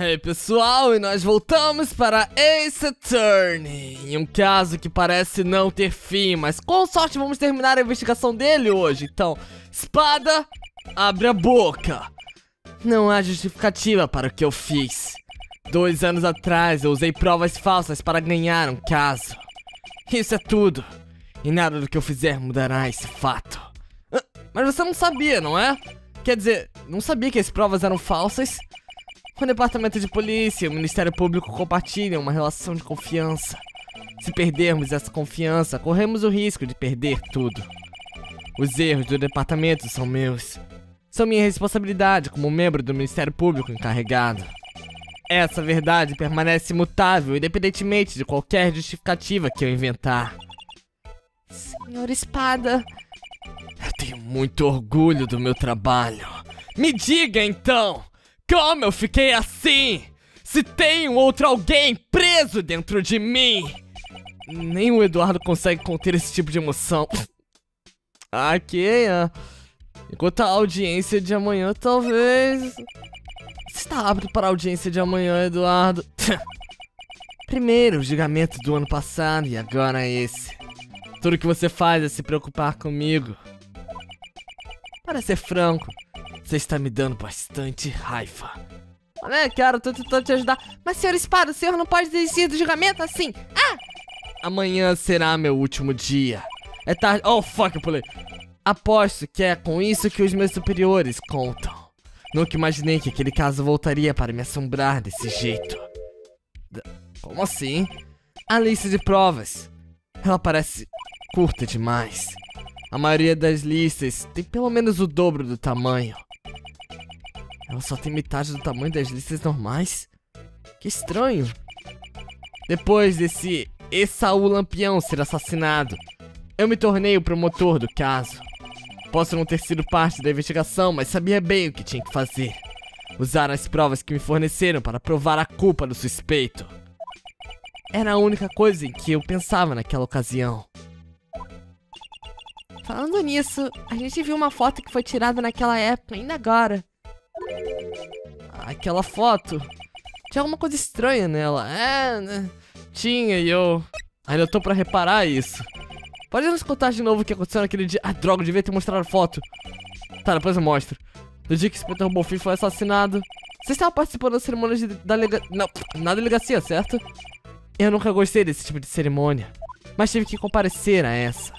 Hey pessoal, e nós voltamos para Ace Attorney. Em um caso que parece não ter fim Mas com sorte vamos terminar a investigação dele hoje. Então, espada, abre a boca. Não há justificativa para o que eu fiz. Dois anos atrás eu usei provas falsas para ganhar um caso. Isso é tudo. E nada do que eu fizer mudará esse fato. Ah, Mas você não sabia, não é? Quer dizer, não sabia que as provas eram falsas? O Departamento de Polícia e o Ministério Público compartilham uma relação de confiança. Se perdermos essa confiança, corremos o risco de perder tudo. Os erros do departamento são meus. São minha responsabilidade como membro do Ministério Público encarregado. Essa verdade permanece imutável, independentemente de qualquer justificativa que eu inventar. Senhor Espada, eu tenho muito orgulho do meu trabalho. Me diga então! Como eu fiquei assim? Se tem um outro alguém preso dentro de mim! Nem o Eduardo consegue conter esse tipo de emoção. Ok, ah. enquanto a audiência de amanhã, talvez. Você está apto para a audiência de amanhã, Eduardo? Primeiro, o julgamento do ano passado e agora esse. Tudo que você faz é se preocupar comigo. Para ser franco, você está me dando bastante raiva. Olha, cara, tô tentando te ajudar. Mas, senhor Espada, o senhor não pode desistir do julgamento assim. Ah! Amanhã será meu último dia. É tarde. Oh, fuck, eu pulei. Aposto que é com isso que os meus superiores contam. Nunca imaginei que aquele caso voltaria para me assombrar desse jeito. Como assim? A lista de provas. Ela parece curta demais. A maioria das listas tem pelo menos o dobro do tamanho. Ela só tem metade do tamanho das listas normais? Que estranho. Depois desse Esaú Lampião ser assassinado, eu me tornei o promotor do caso. Posso não ter sido parte da investigação, mas sabia bem o que tinha que fazer. Usar as provas que me forneceram para provar a culpa do suspeito. Era a única coisa em que eu pensava naquela ocasião. Falando nisso, a gente viu uma foto que foi tirada naquela época, ainda agora. Aquela foto. Tinha alguma coisa estranha nela. É, né? Tinha e eu ainda tô pra reparar isso. Pode nos contar de novo o que aconteceu naquele dia? Ah, droga, devia ter mostrado a foto. Tá, depois eu mostro. No dia que o Inspetor Bonfim foi assassinado. Você estava participando da cerimônia de, da lega... Não, na delegacia, certo? Eu nunca gostei desse tipo de cerimônia. Mas tive que comparecer a essa.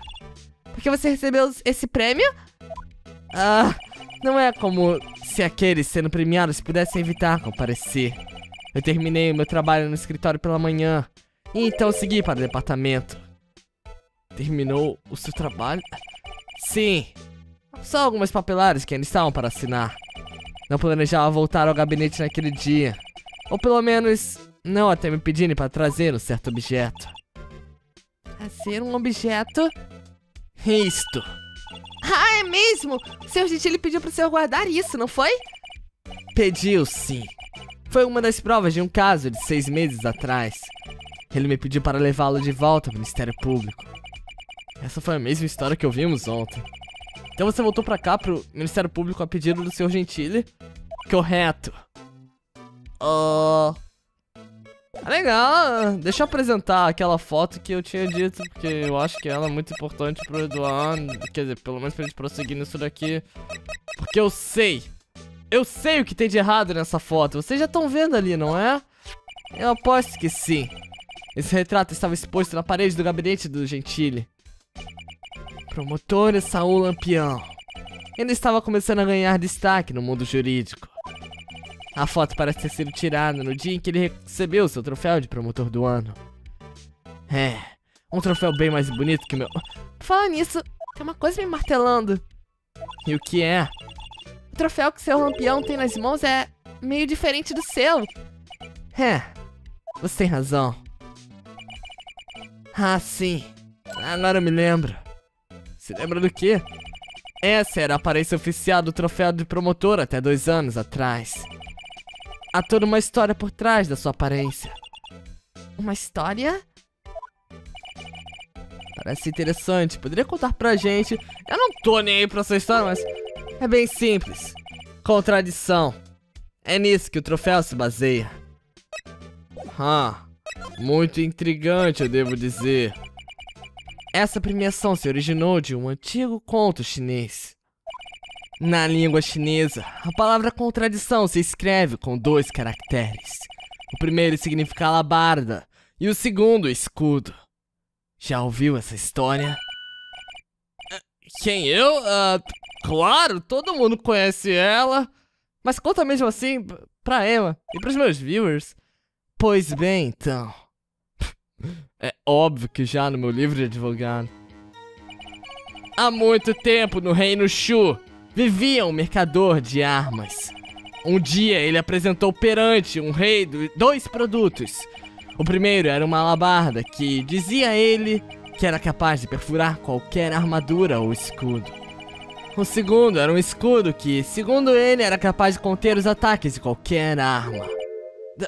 Porque você recebeu esse prêmio? Ah, não é como se aqueles sendo premiados pudessem evitar comparecer. Eu terminei o meu trabalho no escritório pela manhã. E então segui para o departamento. Terminou o seu trabalho? Sim. Só algumas papeladas que ainda estavam para assinar. Não planejava voltar ao gabinete naquele dia. Ou pelo menos, não até me pedirem para trazer um certo objeto. Trazer um objeto? Isto. Ah, é mesmo? O senhor Gentili pediu pro senhor guardar isso, não foi? Pediu, sim. Foi uma das provas de um caso de seis meses atrás. Ele me pediu para levá-lo de volta ao Ministério Público. Essa foi a mesma história que ouvimos ontem. Então você voltou pra cá pro Ministério Público a pedido do senhor Gentili? Correto. Oh... Ah, legal, deixa eu apresentar aquela foto que eu tinha dito, porque eu acho que ela é muito importante pro Eduardo, quer dizer, pelo menos pra gente prosseguir nisso daqui. Porque eu sei, eu sei o que tem de errado nessa foto, vocês já estão vendo ali, não é? Eu aposto que sim. Esse retrato estava exposto na parede do gabinete do Gentile. Promotor Saul Lampião. Ele estava começando a ganhar destaque no mundo jurídico. A foto parece ter sido tirada no dia em que ele recebeu seu troféu de promotor do ano. É, um troféu bem mais bonito que o meu. Fala nisso, tem uma coisa me martelando. E o que é? O troféu que seu lampião tem nas mãos é meio diferente do seu. É, você tem razão. Ah, sim. Agora eu me lembro. Se lembra do quê? Essa era a aparência oficial do troféu de promotor até dois anos atrás. Há toda uma história por trás da sua aparência. Uma história? Parece interessante. Poderia contar pra gente? Eu não tô nem aí pra essa história, mas... É bem simples. Contradição. É nisso que o troféu se baseia. Ah, muito intrigante, eu devo dizer. Essa premiação se originou de um antigo conto chinês. Na língua chinesa, a palavra contradição se escreve com dois caracteres. O primeiro significa alabarda e o segundo escudo. Já ouviu essa história? Quem eu? Uh, claro, todo mundo conhece ela. Mas conta mesmo assim pra Emma e pros meus viewers. Pois bem, então. É óbvio que já no meu livro de advogado. Há muito tempo no reino Shu vivia um mercador de armas. Um dia ele apresentou perante um rei dois produtos. O primeiro era uma alabarda que, dizia ele, que era capaz de perfurar qualquer armadura ou escudo. O segundo era um escudo que, segundo ele, era capaz de conter os ataques de qualquer arma. D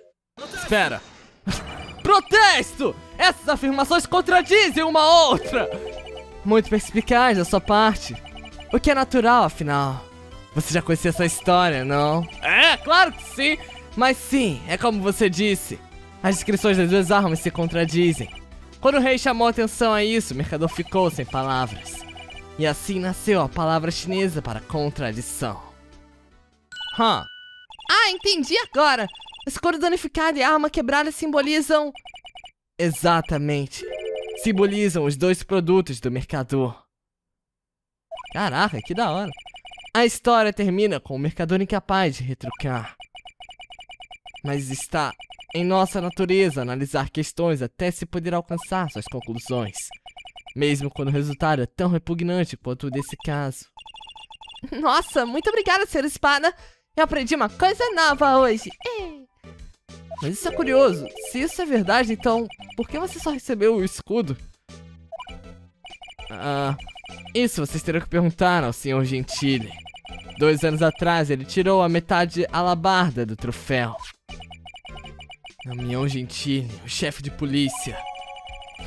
Espera! Protesto! Essas afirmações contradizem uma outra! Muito perspicaz da sua parte. O que é natural, afinal. Você já conhecia essa história, não? É, claro que sim! Mas sim, é como você disse. As descrições das duas armas se contradizem. Quando o rei chamou atenção a isso, o mercador ficou sem palavras. E assim nasceu a palavra chinesa para contradição. Huh. Ah, entendi agora! Escudo danificado e arma quebrada simbolizam... Exatamente. Simbolizam os dois produtos do mercador. Caraca, que da hora. A história termina com o mercador incapaz de retrucar. Mas está em nossa natureza analisar questões até se poder alcançar suas conclusões. Mesmo quando o resultado é tão repugnante quanto o desse caso. Nossa, muito obrigada, Sr. Espada. Eu aprendi uma coisa nova hoje. Mas isso é curioso. Se isso é verdade, então por que você só recebeu o escudo? Ah, isso vocês teriam que perguntar ao Sr. Gentile. Dois anos atrás, ele tirou a metade alabarda do troféu. Damião Gentile, o chefe de polícia.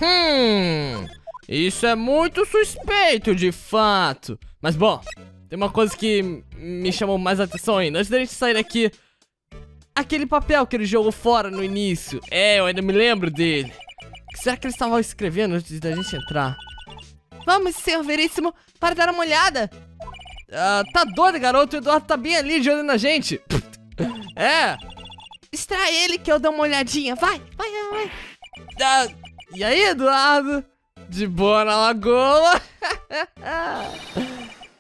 Hum, isso é muito suspeito, de fato. Mas bom, tem uma coisa que me chamou mais atenção ainda. Antes da gente sair daqui, aquele papel que ele jogou fora no início. É, eu ainda me lembro dele. O que será que eles estavam escrevendo antes da gente entrar? Vamos, senhor veríssimo, para dar uma olhada. Uh, tá doido, garoto? O Eduardo tá bem ali de olho na gente. é. Extrai ele que eu dou uma olhadinha. Vai, vai, vai. Uh, e aí, Eduardo? De boa na lagoa?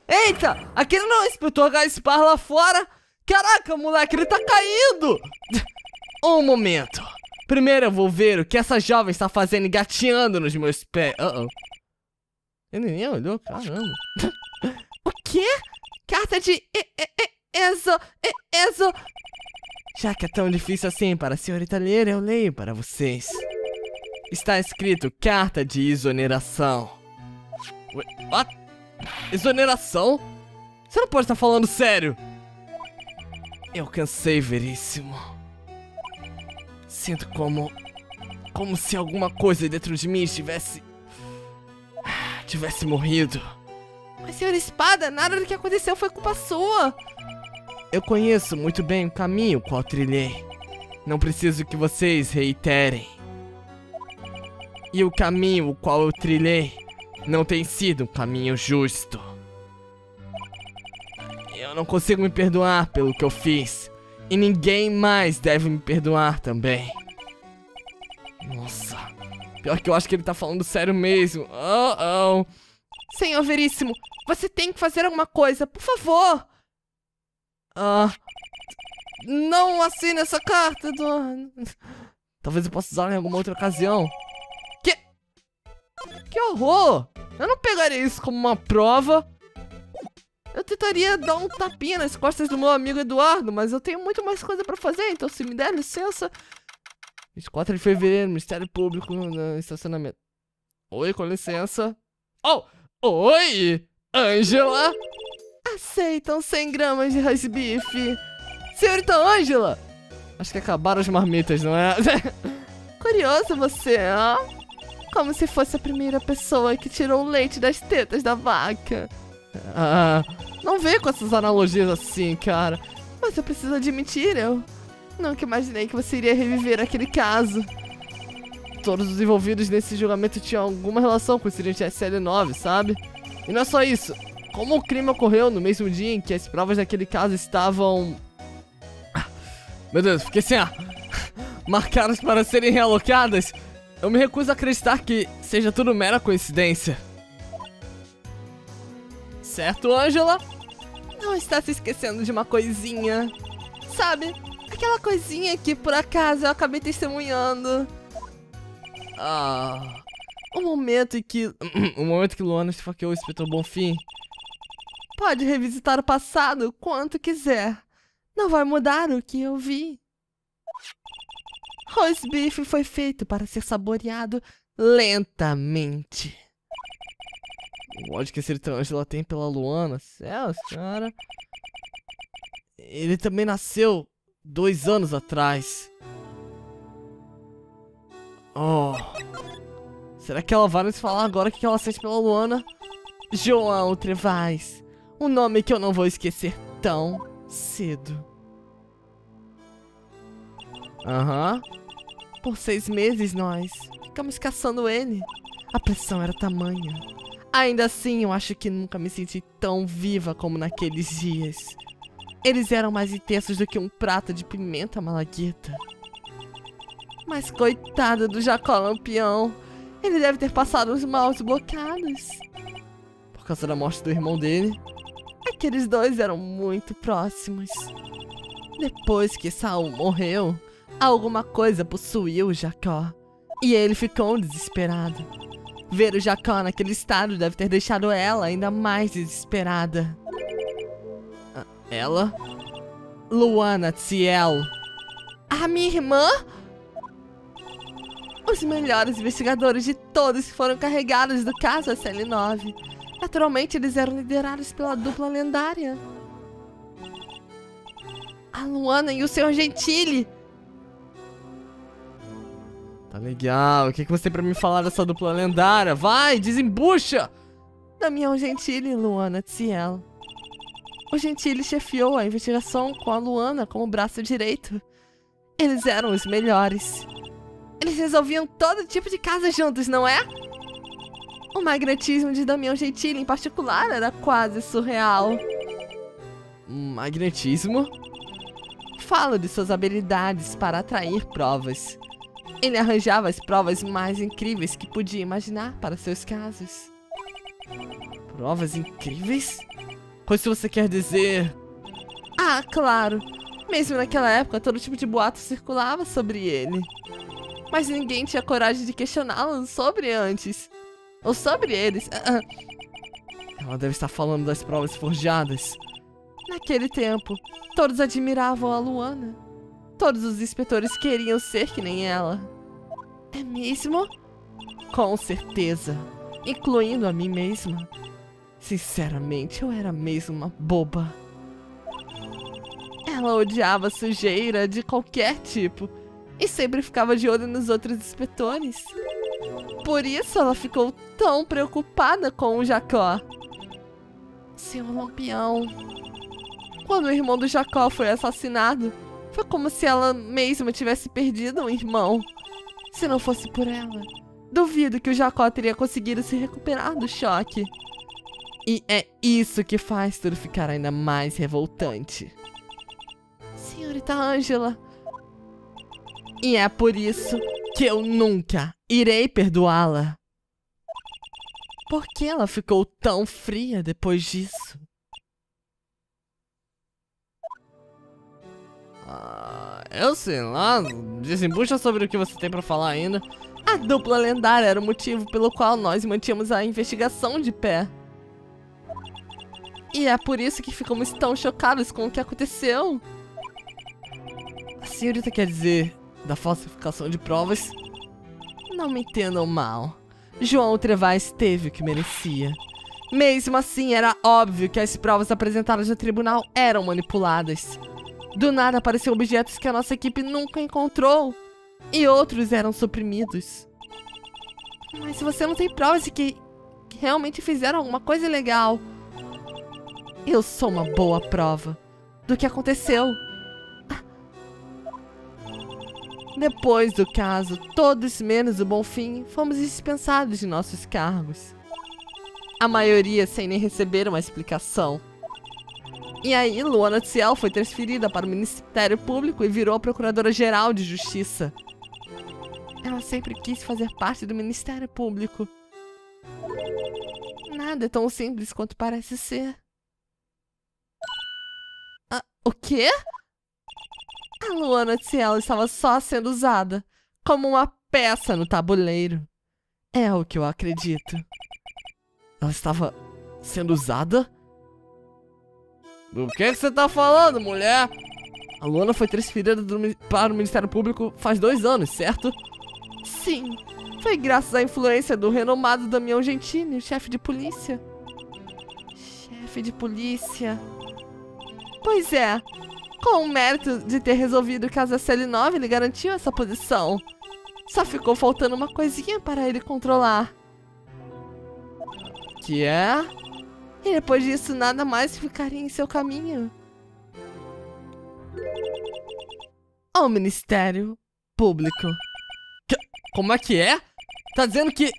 Eita, aquele não espetou a spar lá fora? Caraca, moleque, ele tá caindo! um momento. Primeiro eu vou ver o que essa jovem está fazendo engateando nos meus pés. Uh -oh. Ele nem olhou, caramba. o quê? Carta de Ezo, Ezo. Já que é tão difícil assim para a senhorita ler, eu leio para vocês. Está escrito carta de exoneração. What? Exoneração? Você não pode estar falando sério. Eu cansei, veríssimo. Sinto como... Como se alguma coisa dentro de mim estivesse tivesse morrido. Mas, senhor Espada, nada do que aconteceu foi culpa sua. Eu conheço muito bem o caminho qual trilhei. Não preciso que vocês reiterem. E o caminho o qual eu trilhei não tem sido um caminho justo. Eu não consigo me perdoar pelo que eu fiz. E ninguém mais deve me perdoar também. Nossa. Pior que eu acho que ele tá falando sério mesmo. Oh, oh. Senhor Veríssimo, você tem que fazer alguma coisa, por favor. Ah. Não assine essa carta, Eduardo. Talvez eu possa usar em alguma outra ocasião. Que. Que horror! Eu não pegaria isso como uma prova. Eu tentaria dar um tapinha nas costas do meu amigo Eduardo, mas eu tenho muito mais coisa pra fazer, então se me der licença, 24 de fevereiro, Ministério Público no estacionamento. Oi, com licença. Oh! Oi! Angela! Aceitam 100 gramas de rice beef. Senhorita Angela! Acho que acabaram as marmitas, não é? Curioso você, ó. Como se fosse a primeira pessoa que tirou o leite das tetas da vaca. Ah, não vê com essas analogias assim, cara. Mas eu preciso admitir, eu nunca imaginei que você iria reviver aquele caso. Todos os envolvidos nesse julgamento tinham alguma relação com o incidente SL9, sabe? E não é só isso. Como o crime ocorreu no mesmo dia em que as provas daquele caso estavam... Ah, meu Deus, fiquei sem ar. Marcadas para serem realocadas, eu me recuso a acreditar que seja tudo mera coincidência. Certo, Angela? Não está se esquecendo de uma coisinha. Sabe, aquela coisinha que por acaso eu acabei testemunhando. Ah. O momento em que. o momento que Luana esfaqueou o inspetor Bonfim. Pode revisitar o passado quanto quiser. Não vai mudar o que eu vi. Roast beef foi feito para ser saboreado lentamente. O ódio que esse Angela tem pela Luana. Céu, cara. Ele também nasceu dois anos atrás. Oh. Será que ela vai nos falar agora o que ela sente pela Luana? João Trevais. Um nome que eu não vou esquecer tão cedo. Aham. Uhum. Por seis meses nós ficamos caçando ele. A pressão era tamanha. Ainda assim, eu acho que nunca me senti tão viva como naqueles dias. Eles eram mais intensos do que um prato de pimenta malagueta. Mas coitado do Jacó Lampião. Ele deve ter passado uns maus bocados. Por causa da morte do irmão dele. Aqueles dois eram muito próximos. Depois que Saul morreu, Alguma coisa possuiu o Jacó. E ele ficou desesperado. Ver o Jacó naquele estado deve ter deixado ela ainda mais desesperada. Ela? Luana Ciel. A minha irmã? Os melhores investigadores de todos foram carregados do caso SL9. Naturalmente, eles eram liderados pela dupla lendária. A Luana e o Sr. Gentili Tá legal. O que, que você tem pra me falar dessa dupla lendária? Vai, desembucha! Damião Gentili e Luana Ciel. O Gentili chefiou a investigação com a Luana como braço direito. Eles eram os melhores. Eles resolviam todo tipo de casa juntos, não é? O magnetismo de Damião Gentili, em particular, era quase surreal. Magnetismo? Falo de suas habilidades para atrair provas. Ele arranjava as provas mais incríveis que podia imaginar para seus casos. Provas incríveis? Pois se você quer dizer... Ah, claro. Mesmo naquela época, todo tipo de boato circulava sobre ele. Mas ninguém tinha coragem de questioná-lo sobre antes. Ou sobre eles. Ah, ah. Ela deve estar falando das provas forjadas. Naquele tempo, todos admiravam a Luana. Todos os inspetores queriam ser que nem ela. É mesmo? Com certeza. Incluindo a mim mesma. Sinceramente, eu era mesmo uma boba. Ela odiava sujeira de qualquer tipo e sempre ficava de olho nos outros inspetores. Por isso ela ficou tão preocupada com o Jacó. Seu lampião. Quando o irmão do Jacó foi assassinado, foi como se ela mesma tivesse perdido um irmão. Se não fosse por ela, duvido que o Jacó teria conseguido se recuperar do choque. E é isso que faz tudo ficar ainda mais revoltante. Senhorita Angela. E é por isso que eu nunca irei perdoá-la. Por que ela ficou tão fria depois disso? Ah, eu sei lá, desembucha sobre o que você tem pra falar ainda. A dupla lendária era o motivo pelo qual nós mantínhamos a investigação de pé. E é por isso que ficamos tão chocados com o que aconteceu. A senhorita quer dizer da falsificação de provas? Não me entendam mal. João Trevais teve o que merecia. Mesmo assim, era óbvio que as provas apresentadas no tribunal eram manipuladas. Do nada apareceram objetos que a nossa equipe nunca encontrou. E outros eram suprimidos. Mas se você não tem provas de que, que realmente fizeram alguma coisa legal... Eu sou uma boa prova. do que aconteceu. Depois do caso, todos menos o Bonfim fomos dispensados de nossos cargos. A maioria sem nem receber uma explicação. E aí, Luana Ciel foi transferida para o Ministério Público e virou Procuradora-Geral de Justiça. Ela sempre quis fazer parte do Ministério Público. Nada é tão simples quanto parece ser. O quê? A Luana Cielo estava só sendo usada como uma peça no tabuleiro. É o que eu acredito. Ela estava sendo usada? Do que, você tá falando, mulher? A Luana foi transferida do, para o Ministério Público faz dois anos, certo? Sim, foi graças à influência do renomado Damião Gentini, chefe de polícia. Chefe de polícia. Pois é, com o mérito de ter resolvido o caso da CL9, ele garantiu essa posição. Só ficou faltando uma coisinha para ele controlar. Que é? E depois disso, nada mais ficaria em seu caminho. Ao Ministério Público. Que, como é que é? Tá dizendo que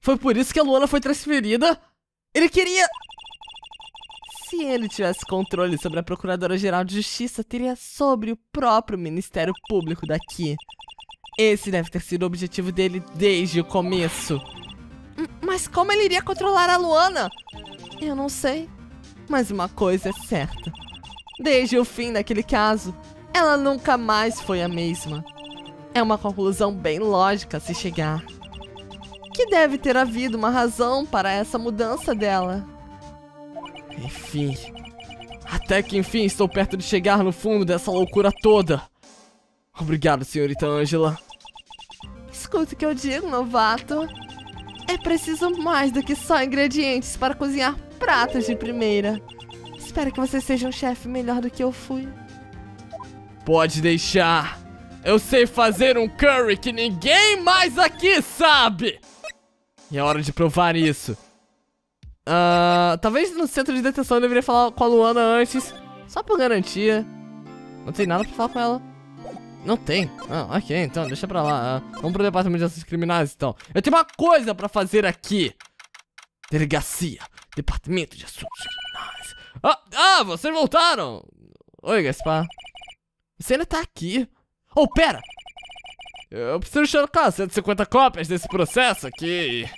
foi por isso que a Luana foi transferida? Ele queria se ele tivesse controle sobre a Procuradora-Geral de Justiça, teria sobre o próprio Ministério Público daqui. Esse deve ter sido o objetivo dele desde o começo. Mas como ele iria controlar a Luana? Eu não sei. Mas uma coisa é certa. Desde o fim daquele caso, ela nunca mais foi a mesma. É uma conclusão bem lógica se chegar. Que deve ter havido uma razão para essa mudança dela. Enfim. Até que enfim estou perto de chegar no fundo dessa loucura toda. Obrigado, senhorita Angela. Escuta o que eu digo, novato. É preciso mais do que só ingredientes para cozinhar pratos de primeira. Espero que você seja um chefe melhor do que eu fui. Pode deixar. Eu sei fazer um curry que ninguém mais aqui sabe. E é hora de provar isso. Uh, talvez no centro de detenção eu deveria falar com a Luana antes. Só por garantia. Não tem nada pra falar com ela. Não tem? Ah, ok, então deixa pra lá. Uh, vamos pro departamento de assuntos criminais, então. Eu tenho uma coisa pra fazer aqui. Delegacia. Departamento de assuntos criminais. Ah, ah vocês voltaram. Oi, Gaspar. Você ainda tá aqui. Oh, pera. Eu preciso chocar 150 cópias desse processo aqui.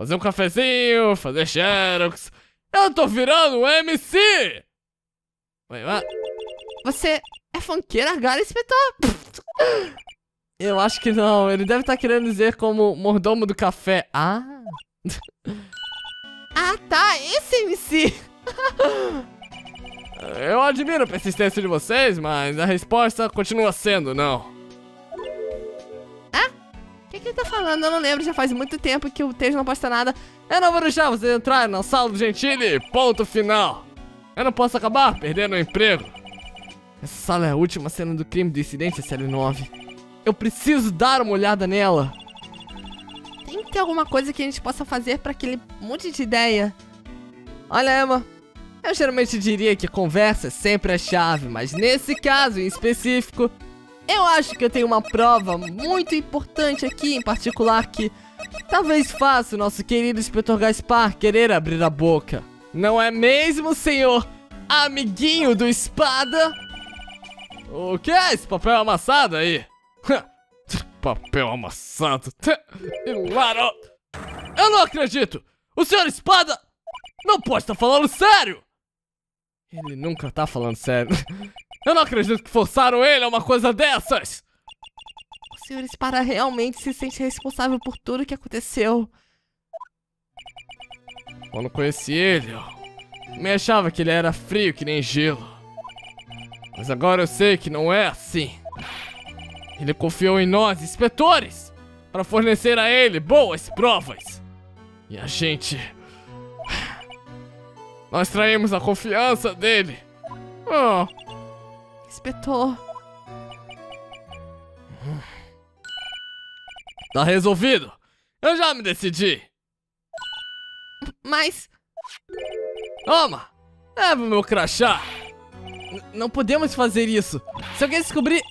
Fazer um cafezinho, fazer xerox. Eu tô virando um MC! Oi, Você é funkeiro agora, inspetor? Eu acho que não. Ele deve estar tá querendo dizer como mordomo do café. Ah. ah, tá. Esse MC. Eu admiro a persistência de vocês, mas a resposta continua sendo não que, que ele tá falando? Eu não lembro, já faz muito tempo que o texto não posta nada. Eu não vou deixar vocês entrarem na sala do Gentili, ponto final. Eu não posso acabar perdendo o emprego. Essa sala é a última cena do crime do incidente SL9. Eu preciso dar uma olhada nela. Tem que ter alguma coisa que a gente possa fazer para aquele monte de ideia. Olha, Emma, eu geralmente diria que conversa é sempre a chave, mas nesse caso em específico, eu acho que eu tenho uma prova muito importante aqui, em particular, que talvez faça o nosso querido inspetor Gaspar querer abrir a boca. Não é mesmo, senhor amiguinho do espada? O que é esse papel amassado aí? papel amassado. Claro. Eu não acredito! O senhor espada não pode estar falando sério! Ele nunca tá falando sério. Eu não acredito que forçaram ele a uma coisa dessas! O senhor Espada realmente se sente responsável por tudo que aconteceu. Quando conheci ele, eu me achava que ele era frio que nem gelo. Mas agora eu sei que não é assim. Ele confiou em nós, inspetores, para fornecer a ele boas provas. E a gente. Nós traímos a confiança dele. Oh, Inspetor. Tá resolvido. Eu já me decidi. Mas... Toma. Leva o meu crachá. N- não podemos fazer isso. Se alguém descobrir...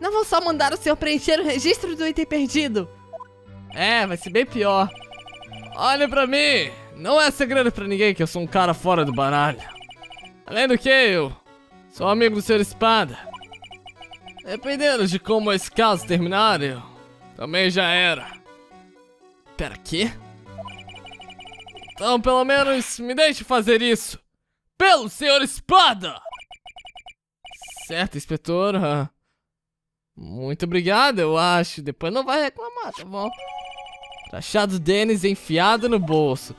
Não vou só mandar o senhor preencher o registro do item perdido. É, vai ser bem pior. Olhe pra mim. Não é segredo pra ninguém que eu sou um cara fora do baralho. Além do que, eu sou amigo do Sr. Espada. Dependendo de como esse caso terminar, eu também já era. Pera, quê? Então, pelo menos, me deixe fazer isso. Pelo Sr. Espada! Certo, inspetor. ah, Muito obrigado, eu acho. Depois não vai reclamar, tá bom? Crachá do Denis enfiado no bolso.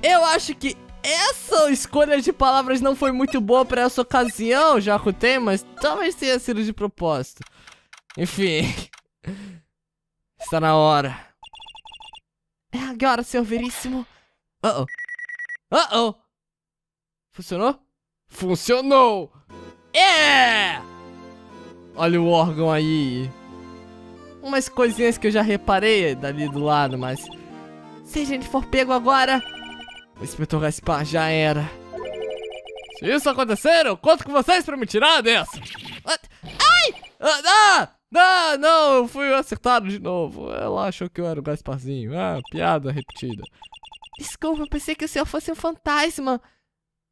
Eu acho que essa escolha de palavras não foi muito boa pra essa ocasião, já tema, mas talvez tenha sido de propósito. Enfim. Está na hora. É agora, seu veríssimo. Uh oh. Uh oh. Funcionou? Funcionou! É! Olha o órgão aí. Umas coisinhas que eu já reparei dali do lado, mas. Se a gente for pego agora. O inspetor Gaspar já era. Se isso acontecer, eu conto com vocês pra me tirar dessa. What? Ai! Ah, ah! Ah, não, eu fui acertado de novo. Ela achou que eu era o Gasparzinho. Ah, piada repetida. Desculpa, eu pensei que o senhor fosse um fantasma.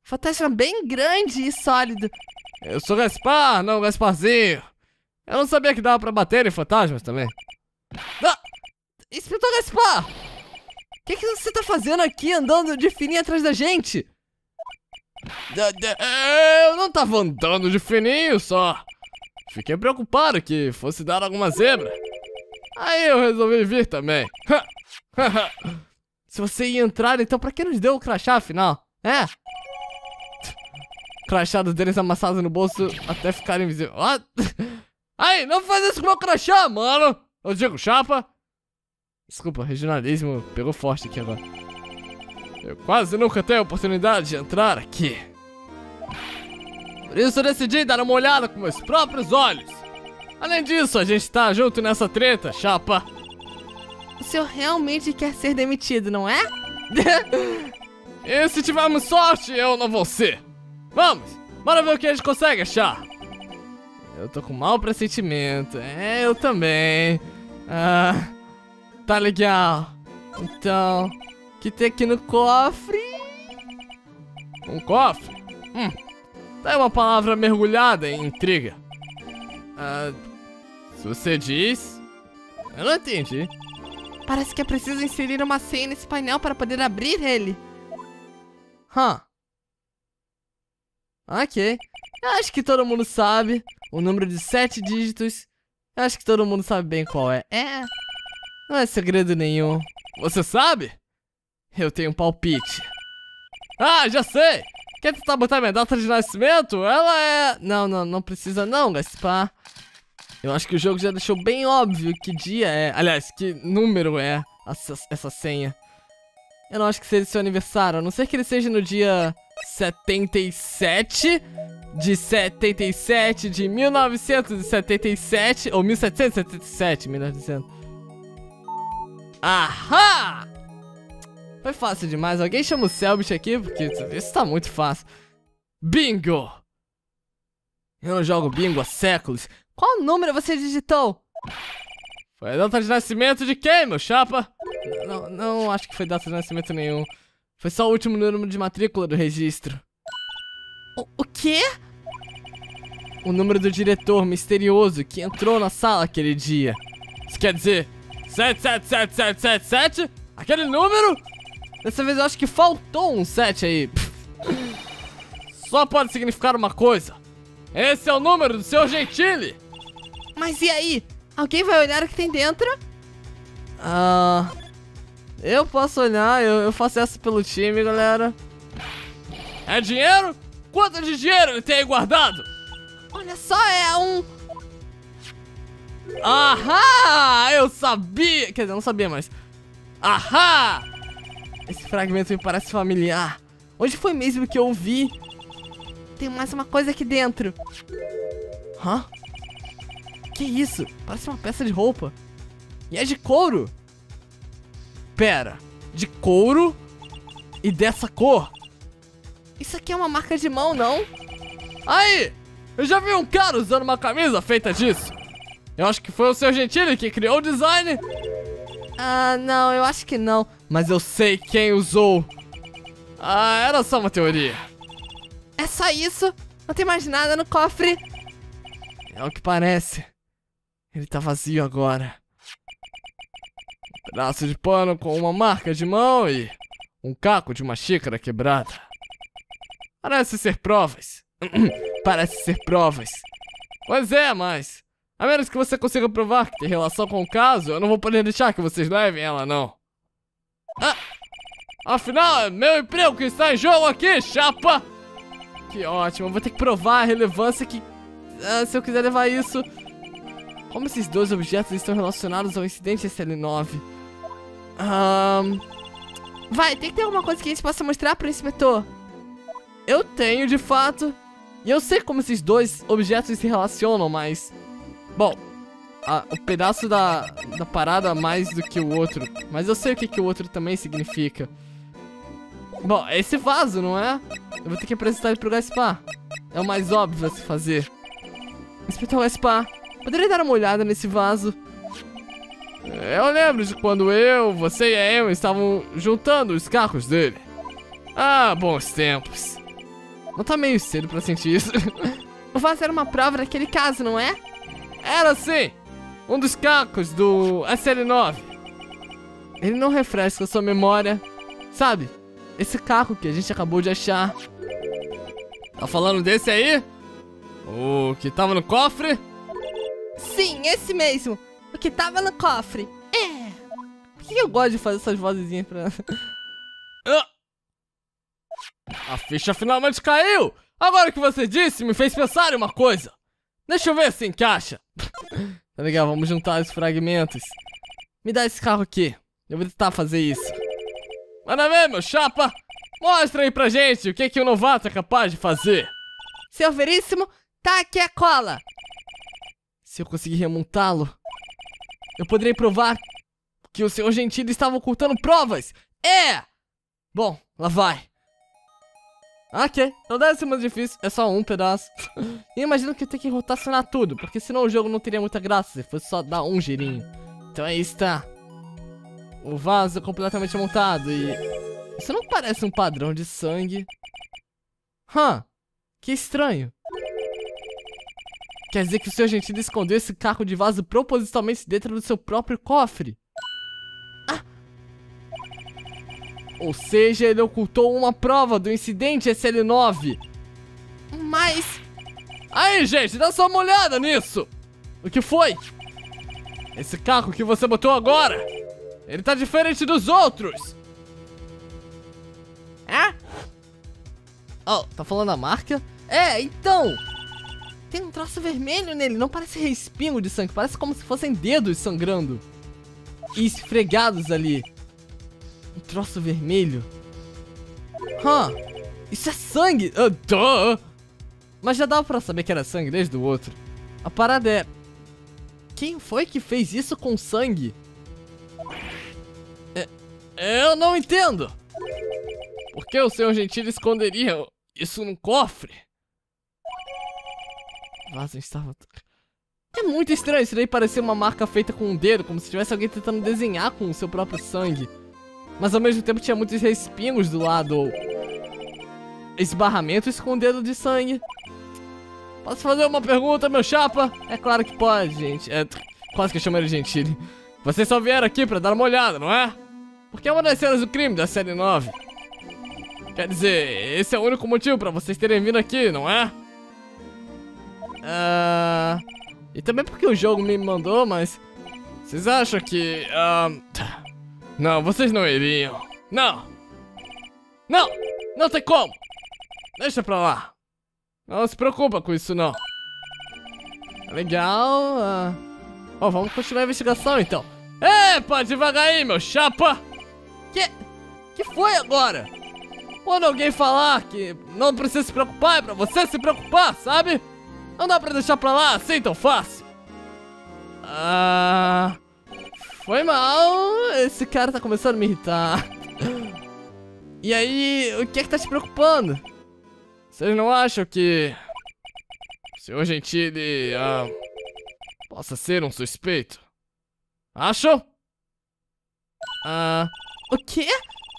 Fantasma bem grande e sólido. Eu sou Gaspar, não Gasparzinho. Eu não sabia que dava pra bater em fantasmas também. Ah! Inspetor Gaspar! O que, que você tá fazendo aqui andando de fininho atrás da gente? Eu não tava andando de fininho só. Fiquei preocupado que fosse dar alguma zebra. Aí eu resolvi vir também. Se você ia entrar, então pra que nos deu o crachá afinal? É? Crachá do Denis amassado no bolso até ficar invisível. Aí, não faz isso com meu crachá, mano! Eu digo, chapa. Desculpa, regionalismo pegou forte aqui agora. Eu quase nunca tenho oportunidade de entrar aqui. Por isso eu decidi dar uma olhada com meus próprios olhos. Além disso, a gente tá junto nessa treta, chapa. O senhor realmente quer ser demitido, não é? e se tivermos sorte, eu não vou ser. Vamos, bora ver o que a gente consegue achar. Eu tô com mau pressentimento. É, eu também. Ah, tá legal. Então, o que tem aqui no cofre? Um cofre? Hum, tá uma palavra mergulhada em intriga. Ah, se você diz. Eu não entendi. Parece que é preciso inserir uma senha nesse painel para poder abrir ele. Hã. Ok. Eu acho que todo mundo sabe. O número de sete dígitos. Eu acho que todo mundo sabe bem qual é. É. Não é segredo nenhum. Você sabe? Eu tenho um palpite. Ah, já sei! Quer tentar botar minha data de nascimento? Ela é. Não, não, não precisa não, Gaspar. Eu acho que o jogo já deixou bem óbvio que dia é. Aliás, que número é essa, essa senha. Eu não acho que seja seu aniversário, a não ser que ele seja no dia 77 de 77 de 1977 ou 1777, 1900. Ahá! Foi fácil demais. Alguém chama o Selbit aqui, porque isso tá muito fácil. Bingo! Eu não jogo bingo há séculos. Qual número você digitou? Foi a data de nascimento de quem, meu chapa? Não, não acho que foi data de nascimento nenhum. Foi só o último número de matrícula do registro. O, o quê? O número do diretor misterioso que entrou na sala aquele dia. Isso quer dizer 777777? Aquele número? Dessa vez eu acho que faltou um 7 aí. Só pode significar uma coisa. Esse é o número do seu Gentili. Mas e aí? Alguém vai olhar o que tem dentro? Ah. Eu posso olhar, eu, eu faço essa pelo time, galera. É dinheiro? Quanto de dinheiro ele tem aí guardado? Olha só, é um. Ahá! Eu sabia! Quer dizer, não sabia, mas. Ahá! Esse fragmento me parece familiar. Onde foi mesmo que eu vi? Tem mais uma coisa aqui dentro. Hã? Que isso? Parece uma peça de roupa. E é de couro. Pera, de couro e dessa cor? Isso aqui é uma marca de mão, não? Aí, Eu já vi um cara usando uma camisa feita disso. Eu acho que foi o seu Gentili que criou o design. Ah, não, eu acho que não. Mas eu sei quem usou. Ah, era só uma teoria. É só isso? Não tem mais nada no cofre? É o que parece. Ele tá vazio agora. Um pedaço de pano com uma marca de mão e um caco de uma xícara quebrada. Parece ser provas. Parece ser provas. Pois é, mas... A menos que você consiga provar que tem relação com o caso, eu não vou poder deixar que vocês levem ela, não. Ah, afinal, é meu emprego que está em jogo aqui, chapa! Que ótimo, eu vou ter que provar a relevância que... Ah, se eu quiser levar isso... Como esses dois objetos estão relacionados ao incidente SL9? Um... Vai, tem que ter alguma coisa que a gente possa mostrar pro inspetor. Eu tenho, de fato. E eu sei como esses dois objetos se relacionam, mas... Bom, a, o pedaço da, da parada mais do que o outro. Mas eu sei o que, que o outro também significa. Bom, é esse vaso, não é? Eu vou ter que apresentar ele pro Gaspar. É o mais óbvio a se fazer. Inspetor Gaspar, poderia dar uma olhada nesse vaso? Eu lembro de quando eu, você e a Emma estavam juntando os carros dele. Ah, bons tempos. Não tá meio cedo pra sentir isso. o vaso era uma prova daquele caso, não é? Era sim! Um dos cacos do SL9. Ele não refresca a sua memória. Sabe? Esse caco que a gente acabou de achar. Tá falando desse aí? O que tava no cofre? Sim, esse mesmo. O que tava no cofre. É. Por que eu gosto de fazer essas vozinhas pra... Ah! A ficha finalmente caiu! Agora que você disse, me fez pensar em uma coisa. Deixa eu ver se encaixa. tá legal, vamos juntar os fragmentos. Me dá esse carro aqui. Eu vou tentar fazer isso. Manda ver, meu chapa. Mostra aí pra gente o que, que o novato é capaz de fazer. Seu veríssimo, tá aqui a cola. Se eu conseguir remontá-lo, eu poderei provar que o senhor Gentili estava ocultando provas. É! Bom, lá vai. Ok, não deve ser muito difícil, é só um pedaço. e imagino que eu tenho que rotacionar tudo, porque senão o jogo não teria muita graça se fosse só dar um girinho. Então aí está. O vaso completamente montado e... Isso não parece um padrão de sangue. Hã, huh, que estranho. Quer dizer que o seu gentil escondeu esse caco de vaso propositalmente dentro do seu próprio cofre? Ou seja, ele ocultou uma prova do incidente SL9. Mas... Aí, gente, dá só uma olhada nisso. O que foi? Esse carro que você botou agora, ele tá diferente dos outros. É? Oh, tá falando a marca? É, então... Tem um traço vermelho nele, não parece respingo de sangue, parece como se fossem dedos sangrando. E esfregados ali. Um troço vermelho. Hã? Huh, isso é sangue! Uh, duh. Mas já dava pra saber que era sangue desde o outro. A parada é... Quem foi que fez isso com sangue? É, eu não entendo! Por que o senhor Gentili esconderia isso num cofre? Vaso estava... É muito estranho isso daí parecer uma marca feita com um dedo, como se tivesse alguém tentando desenhar com o seu próprio sangue. Mas ao mesmo tempo tinha muitos respingos do lado. Esbarramentos com dedo de sangue. Posso fazer uma pergunta, meu chapa? É claro que pode, gente. É, quase que eu chamo ele de Gentili. Vocês só vieram aqui pra dar uma olhada, não é? Porque é uma das cenas do crime da série 9. Quer dizer, esse é o único motivo pra vocês terem vindo aqui, não é? Uh... E também porque o jogo me mandou, mas... Vocês acham que... Uh... Não, vocês não iriam. Não! Não! Não tem como! Deixa pra lá. Não se preocupa com isso, não. Legal. Uh... Oh, vamos continuar a investigação, então. Epa, devagar aí, meu chapa! Que... Que foi agora? Quando alguém falar que não precisa se preocupar, é pra você se preocupar, sabe? Não dá pra deixar pra lá assim tão fácil. Ah... Foi mal, esse cara tá começando a me irritar. E aí, o que é que tá te preocupando? Vocês não acham que... senhor Gentili, ah, possa ser um suspeito. Acham? Ah, o quê?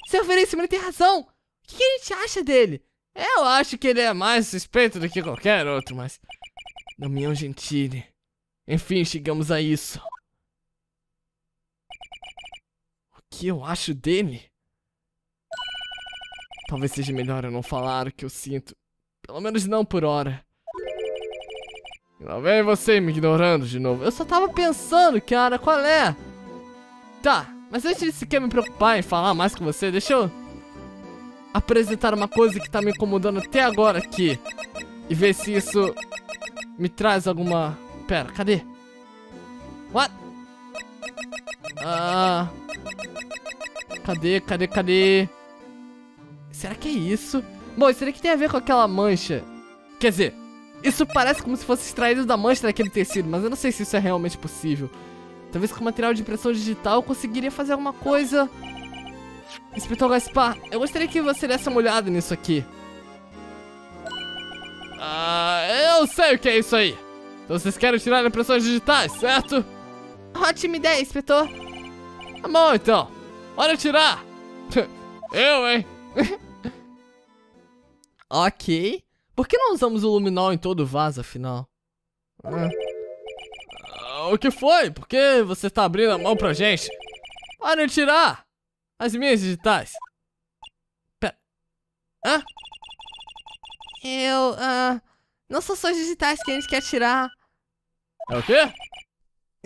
Seu Veríssimo, ele tem razão. O que a gente acha dele? Eu acho que ele é mais suspeito do que qualquer outro, mas... Damião Gentili. Enfim, chegamos a isso. O que eu acho dele? Talvez seja melhor eu não falar o que eu sinto. Pelo menos não por hora. Lá vem você me ignorando de novo. Eu só tava pensando, cara, qual é? Tá, mas antes de sequer me preocupar em falar mais com você, deixa eu apresentar uma coisa que tá me incomodando até agora aqui. E ver se isso me traz alguma... Pera, cadê? What? Ah... Cadê, cadê, cadê? Será que é isso? Bom, será que tem a ver com aquela mancha? Quer dizer, isso parece como se fosse extraído da mancha daquele tecido, mas eu não sei se isso é realmente possível. Talvez com material de impressão digital eu conseguiria fazer alguma coisa. Inspetor Gaspar, eu gostaria que você desse uma olhada nisso aqui. Ah, eu sei o que é isso aí. Então vocês querem tirar impressões digitais, certo? Ótima ideia, inspetor. Tá bom, então. Bora tirar. eu, hein? Ok. Por que não usamos o luminol em todo o vaso, afinal? Ah. Ah, o que foi? Por que você tá abrindo a mão pra gente? Para de tirar! As minhas digitais. Pera. Hã? Eu, ah... Não são só as digitais que a gente quer tirar. É o quê?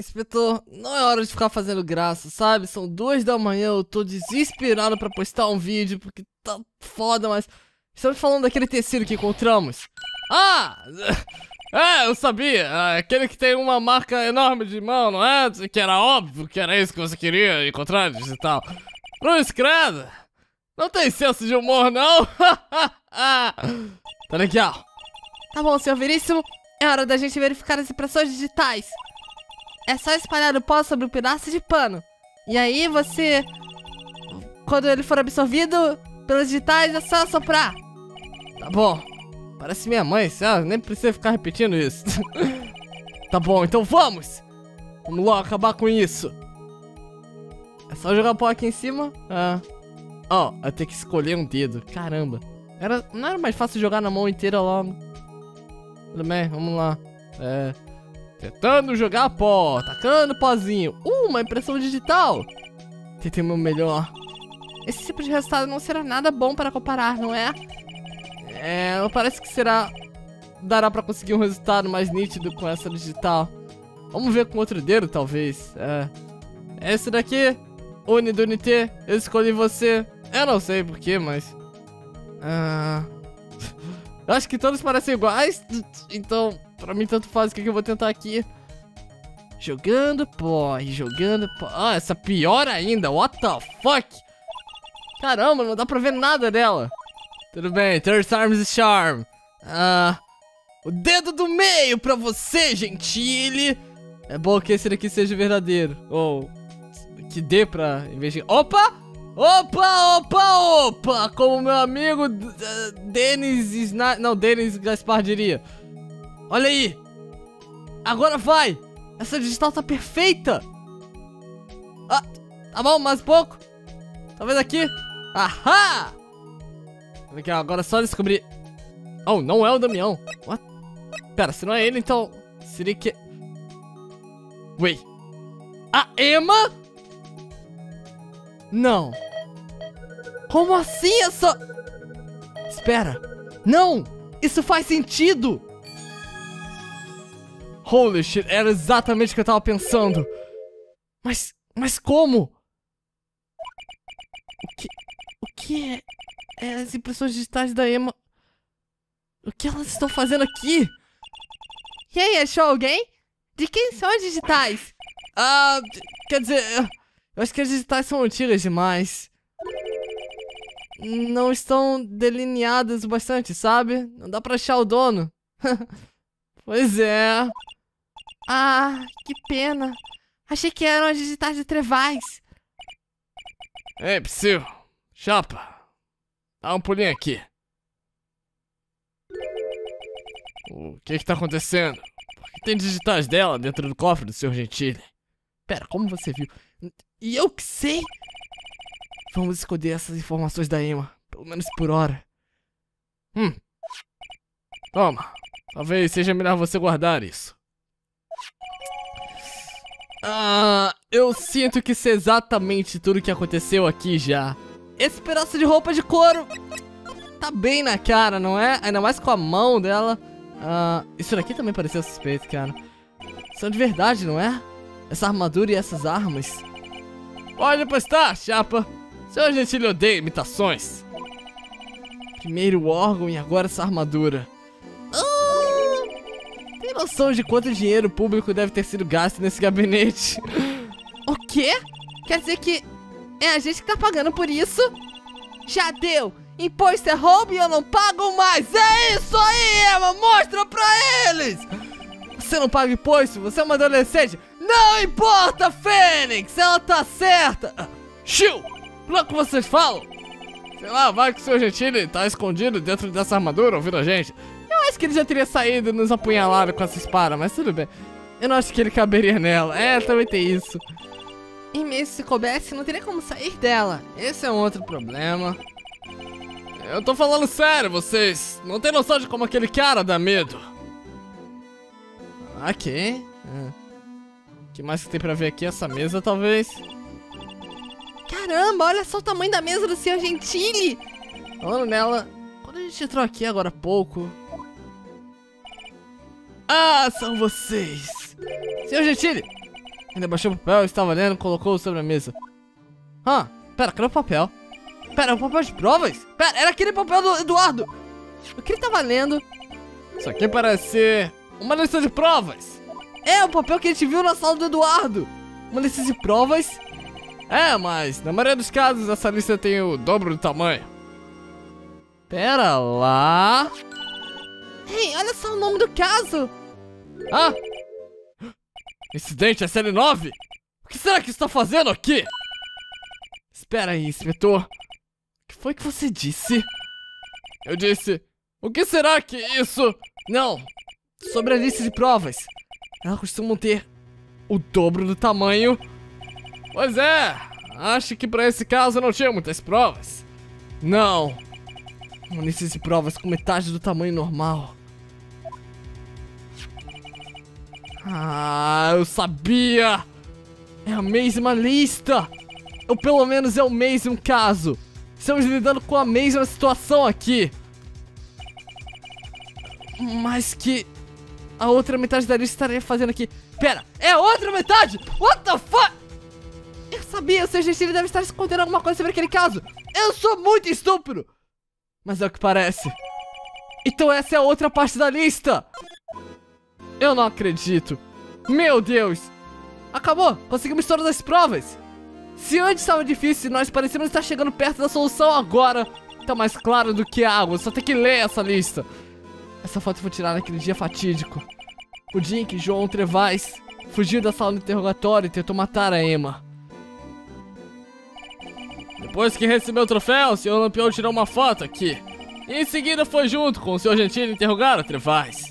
Inspetor, não é hora de ficar fazendo graça, sabe? São duas da manhã, eu tô desesperado pra postar um vídeo, porque tá foda, mas... Estamos falando daquele tecido que encontramos. Ah! É, eu sabia. É, aquele que tem uma marca enorme de mão, não é? Que era óbvio que era isso que você queria encontrar digital. Cruz credo. Não tem senso de humor, não? tá legal. Tá bom, senhor Veríssimo. É hora da gente verificar as impressões digitais. É só espalhar o pó sobre um pedaço de pano. E aí você... Quando ele for absorvido, pelas digitais é só soprar. Tá bom. Parece minha mãe, sério, nem precisa ficar repetindo isso. tá bom, então vamos! Vamos logo acabar com isso. É só jogar pó aqui em cima. Ah. Ó, oh, eu tenho que escolher um dedo. Caramba. Era, não era mais fácil jogar na mão inteira logo. Tudo bem, vamos lá. É. Tentando jogar pó, tacando pozinho. Uh, uma impressão digital. Tentei o meu melhor. Esse tipo de resultado não será nada bom para comparar, não é? É, parece que será... Dará pra conseguir um resultado mais nítido com essa digital. Vamos ver com outro dedo, talvez. É. Esse daqui, NT, eu escolhi você. Eu não sei porquê, mas... Ah... Eu acho que todos parecem iguais, então, pra mim tanto faz o que eu vou tentar aqui. Jogando pó, jogando pó. Ah, essa pior ainda, what the fuck? Caramba, não dá pra ver nada dela. Tudo bem, Third Arms Charm. Ah, o dedo do meio pra você, Gentile. É bom que esse daqui seja verdadeiro. Ou que dê pra investir. Opa! Opa, opa, opa! Como meu amigo uh, Denis Sna... Não, Denis Gaspar diria. Olha aí! Agora vai! Essa digital tá perfeita! Ah, tá bom, mais pouco. Talvez aqui. Ahá! Aqui, agora é só descobrir... Oh, não é o Damião. What? Pera, se não é ele, então... Seria que... Wait. A Emma? Não. Como assim essa... Espera. Não! Isso faz sentido! Holy shit, era exatamente o que eu tava pensando. Mas... Mas como? O que... O que é... É as impressões digitais da Emma... O que elas estão fazendo aqui? E aí, achou alguém? De quem são as digitais? Ah, quer dizer... Eu acho que as digitais são antigas demais. Não estão delineadas bastante, sabe? Não dá pra achar o dono. pois é. Ah, que pena. Achei que eram as digitais de Trevais. Ei, Psyu. Chapa. Dá um pulinho aqui. O que que tá acontecendo? Por que tem digitais dela dentro do cofre do Sr. Gentile? Pera, como você viu? E eu que sei? Vamos esconder essas informações da Emma, pelo menos por hora. Hum. Toma. Talvez seja melhor você guardar isso. Ah, eu sinto que sei exatamente tudo que aconteceu aqui já. Esse pedaço de roupa de couro tá bem na cara, não é? Ainda mais com a mão dela. Ah, isso daqui também pareceu suspeito, cara. São de verdade, não é? Essa armadura e essas armas. Pode apostar, chapa. Seu gentil odeia imitações. Primeiro o órgão e agora essa armadura. Ah, tem noção de quanto dinheiro público deve ter sido gasto nesse gabinete? o quê? Quer dizer que é a gente que tá pagando por isso? Já deu! Imposto é roubo e eu não pago mais! É isso aí, Emma! Mostra pra eles! Você não paga imposto? Você é uma adolescente? Não importa, Fênix! Ela tá certa! Chiu! É o que vocês falam? Sei lá, vai que o seu Gentile tá escondido dentro dessa armadura ouvindo a gente. Acho que ele já teria saído e nos apunhalado com essa espada, mas tudo bem. Eu não acho que ele caberia nela. É, também tem isso. E mesmo se coubesse, não teria como sair dela. Esse é um outro problema. Eu tô falando sério, vocês. Não tem noção de como aquele cara dá medo. Ok. O que mais que tem pra ver aqui? Essa mesa, talvez. Caramba, olha só o tamanho da mesa do Sr. Gentili. Falando nela, quando a gente entrou aqui agora há pouco... Ah, são vocês. Sr. Gentili, Ainda baixou o papel, estava lendo, colocou sobre a mesa. Ah, pera, cadê o papel? Pera, o papel de provas? Pera, era aquele papel do Eduardo. O que ele tava lendo? Isso aqui parece ser uma lista de provas. É, o papel que a gente viu na sala do Eduardo. Uma lista de provas? É, mas na maioria dos casos essa lista tem o dobro do tamanho. Pera lá. Ei, olha só o nome do caso. Ah, Incidente SL9? O que será que está fazendo aqui? Espera aí, inspetor. O que foi que você disse? Eu disse, o que será que isso... Não, sobre a lista de provas. Elas costumam ter o dobro do tamanho. Pois é, acho que para esse caso não tinha muitas provas. Não, uma lista de provas com metade do tamanho normal. Ah, eu sabia! É a mesma lista! Ou pelo menos é o mesmo caso! Estamos lidando com a mesma situação aqui! Mas que... A outra metade da lista estaria fazendo aqui... Pera, é a outra metade! What the fuck? Eu sabia, seu Gentili deve estar escondendo alguma coisa sobre aquele caso! Eu sou muito estúpido! Mas é o que parece. Então essa é a outra parte da lista! Eu não acredito. Meu Deus. Acabou. Conseguimos todas as provas. Se antes estava difícil, nós parecemos estar chegando perto da solução agora. Tá mais claro do que água. Só tem que ler essa lista. Essa foto foi tirada naquele dia fatídico. O dia em que João Trevais fugiu da sala do interrogatório e tentou matar a Emma. Depois que recebeu o troféu, o Sr. Lampião tirou uma foto aqui. Em seguida foi junto com o Sr. Gentili interrogar o Trevais.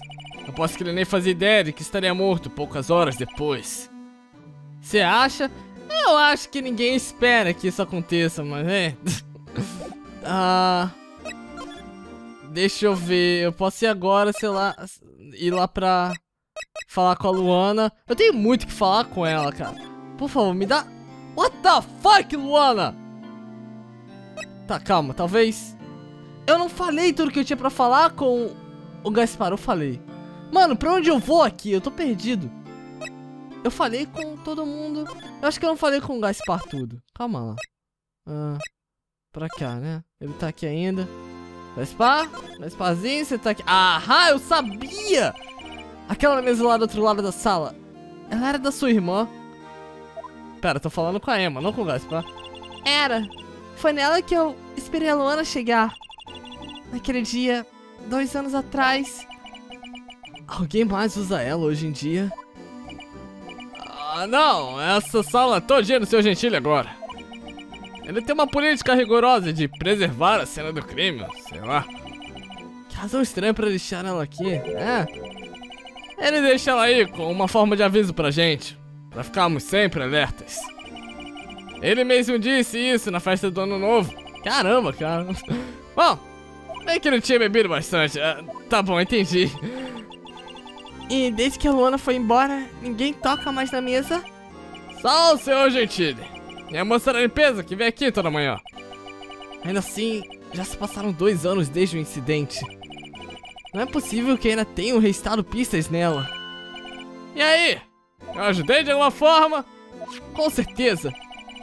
Aposto que ele nem fazia ideia de que estaria morto poucas horas depois. Você acha? Eu acho que ninguém espera que isso aconteça, mas é. ah. Deixa eu ver. Eu posso ir agora, sei lá. Ir lá pra falar com a Luana. Eu tenho muito que falar com ela, cara. Por favor, me dá. What the fuck, Luana? Tá, calma, talvez. Eu não falei tudo que eu tinha pra falar com o Gaspar, eu falei. Mano, pra onde eu vou aqui? Eu tô perdido. Eu falei com todo mundo. Eu acho que eu não falei com o Gaspar tudo. Calma lá. Ah, pra cá, né? Ele tá aqui ainda. Gaspar? Gasparzinho, você tá aqui. Ahá, eu sabia! Aquela mesa lá do outro lado da sala. Ela era da sua irmã. Pera, tô falando com a Emma, não com o Gaspar. Era. Foi nela que eu esperei a Luana chegar. Naquele dia, dois anos atrás. Alguém mais usa ela hoje em dia? Ah, não. Essa sala é todinha no seu gentilho agora. Ele tem uma política rigorosa de preservar a cena do crime, sei lá. Razão estranha pra deixar ela aqui. É. Ele deixa ela aí com uma forma de aviso pra gente. Pra ficarmos sempre alertas. Ele mesmo disse isso na festa do ano novo. Caramba, cara. Bom, é que ele tinha bebido bastante. Ah, tá bom, entendi. E desde que a Luana foi embora, ninguém toca mais na mesa? Só o senhor Gentile. E a moça da limpeza que vem aqui toda manhã. Ainda assim, já se passaram dois anos desde o incidente. Não é possível que ainda tenham restado pistas nela. E aí? Eu ajudei de alguma forma? Com certeza.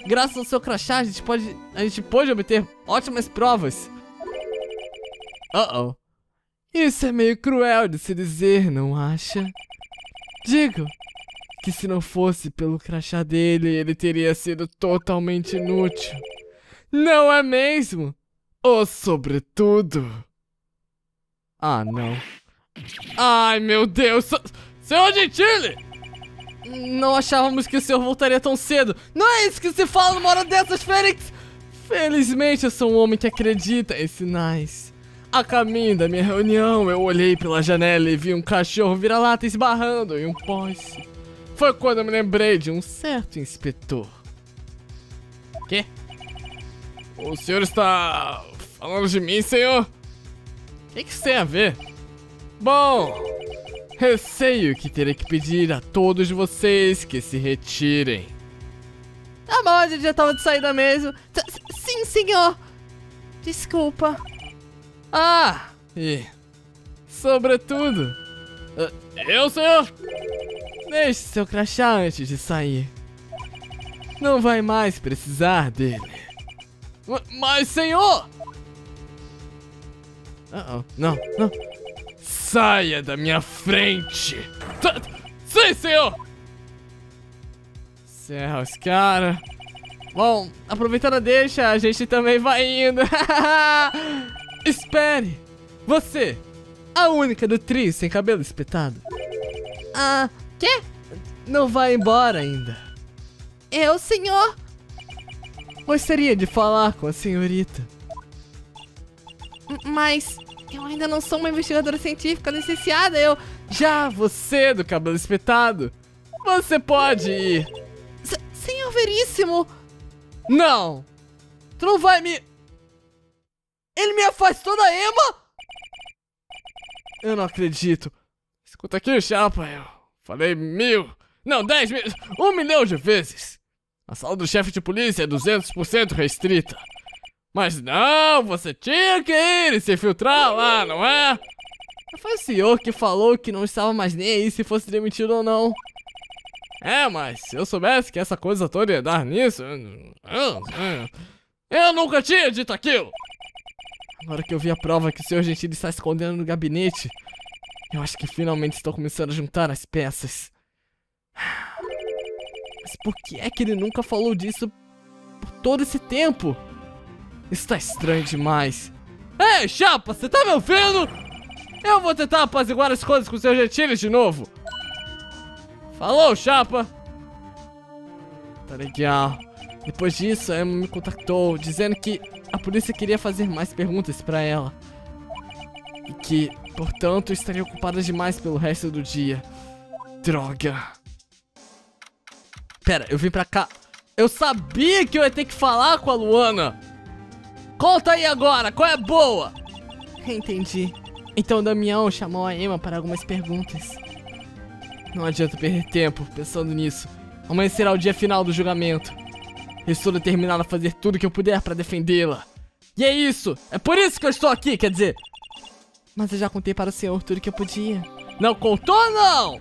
Graças ao seu crachá, a gente pode, a gente pode obter ótimas provas. Uh oh. Isso é meio cruel de se dizer, não acha? Digo que se não fosse pelo crachá dele, ele teria sido totalmente inútil. Não é mesmo? Ou sobretudo. Ah, não. Ai, meu Deus! Senhor Gentile! Não achávamos que o senhor voltaria tão cedo. Não é isso que se fala numa hora dessas, Fênix! Felizmente eu sou um homem que acredita em sinais. A caminho da minha reunião, eu olhei pela janela e vi um cachorro vira-lata esbarrando em um poste. Foi quando eu me lembrei de um certo inspetor. Quê? O senhor está falando de mim, senhor? O que, que isso tem a ver? Bom, receio que terei que pedir a todos vocês que se retirem. Tá bom, já tava de saída mesmo. Sim, senhor. Desculpa. Ah, e... Sobretudo... Uh, eu, senhor? Deixe seu crachá antes de sair. Não vai mais precisar dele. Mas, senhor! Uh -oh. Não, não. Saia da minha frente! Sim, senhor! Serra os cara. Bom, aproveitando a deixa, a gente também vai indo. Espere! Você, a única do trio sem cabelo espetado. Ah, quê? Não vai embora ainda. Eu, senhor? Gostaria de falar com a senhorita. Mas eu ainda não sou uma investigadora científica licenciada, eu... Já você do cabelo espetado, você pode ir. S senhor Veríssimo! Não! Tu não vai me... Ele me afastou da Emma? Eu não acredito. Escuta aqui, chapa, eu falei mil... Não, dez mil... Um milhão de vezes. A sala do chefe de polícia é 200% restrita. Mas não, você tinha que ir e se filtrar lá, não é? Foi o senhor que falou que não estava mais nem aí se fosse demitido ou não. É, mas se eu soubesse que essa coisa toda ia dar nisso... Eu nunca tinha dito aquilo! Agora que eu vi a prova que o senhor Gentili está escondendo no gabinete, eu acho que finalmente estou começando a juntar as peças. Mas por que é que ele nunca falou disso por todo esse tempo? Está estranho demais. Ei, chapa, você tá me ouvindo? Eu vou tentar apaziguar as coisas com o seu Gentili de novo. Falou, chapa. Tá legal. Depois disso, a Emma me contactou, dizendo que a polícia queria fazer mais perguntas pra ela. E que, portanto, estaria ocupada demais pelo resto do dia. Droga. Pera, eu vim pra cá. Eu sabia que eu ia ter que falar com a Luana. Conta aí agora, qual é boa? Entendi. Então Damião chamou a Emma para algumas perguntas. Não adianta perder tempo pensando nisso. Amanhã será o dia final do julgamento. Estou determinado a fazer tudo que eu puder para defendê-la. E é isso! É por isso que eu estou aqui, quer dizer... Mas eu já contei para o senhor tudo que eu podia. Não contou, não!